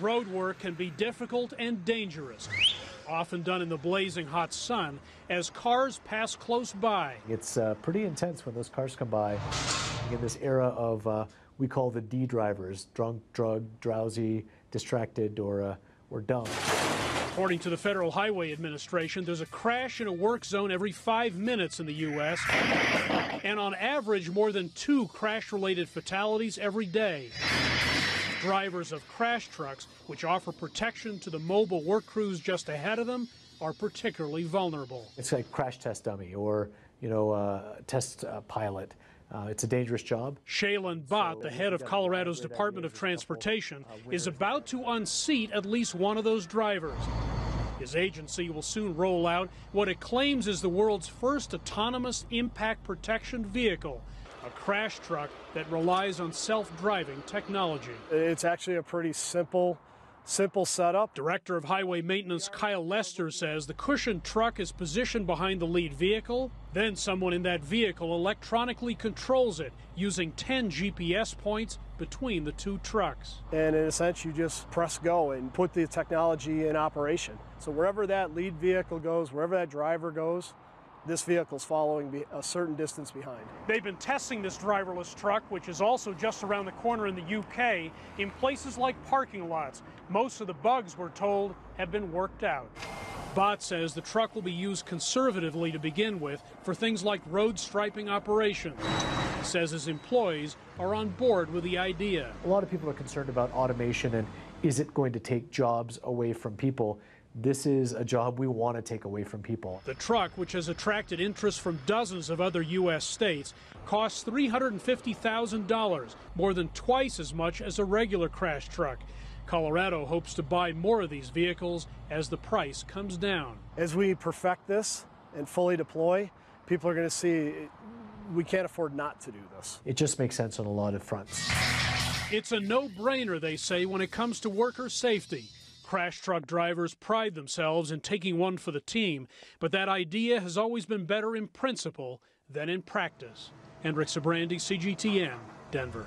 Road work can be difficult and dangerous, often done in the blazing hot sun as cars pass close by. It's uh, pretty intense when those cars come by in this era of uh, we call the D drivers drunk, drugged, drowsy, distracted, or, uh, or dumb. According to the Federal Highway Administration, there's a crash in a work zone every five minutes in the U.S., and on average, more than two crash related fatalities every day. Drivers of crash trucks, which offer protection to the mobile work crews just ahead of them, are particularly vulnerable. It's like crash test dummy or, you know, uh, test uh, pilot. Uh, it's a dangerous job. Shailen Bhatt, the head of Colorado's Department of Transportation, is about to unseat at least one of those drivers. His agency will soon roll out what it claims is the world's first autonomous impact protection vehicle, a crash truck that relies on self driving technology. It's actually a pretty simple simple setup. Director of Highway Maintenance Kyle Lester says the cushioned truck is positioned behind the lead vehicle. Then someone in that vehicle electronically controls it using 10 GPS points between the two trucks. And in a sense, you just press go and put the technology in operation. So wherever that lead vehicle goes, wherever that driver goes, this vehicle's following a certain distance behind. They've been testing this driverless truck, which is also just around the corner in the UK, in places like parking lots. Most of the bugs, we're told, have been worked out. Bhatt says the truck will be used conservatively to begin with for things like road striping operations. He says his employees are on board with the idea. A lot of people are concerned about automation and is it going to take jobs away from people? This is a job we want to take away from people. The truck, which has attracted interest from dozens of other U.S. states, costs $350,000, more than twice as much as a regular crash truck. Colorado hopes to buy more of these vehicles as the price comes down. As we perfect this and fully deploy, people are going to see we can't afford not to do this. It just makes sense on a lot of fronts. It's a no brainer, they say, when it comes to worker safety. Crash truck drivers pride themselves in taking one for the team, but that idea has always been better in principle than in practice. Hendrik Sybrandy, CGTN, Denver.